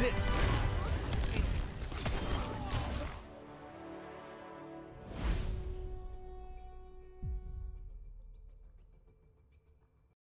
Pits!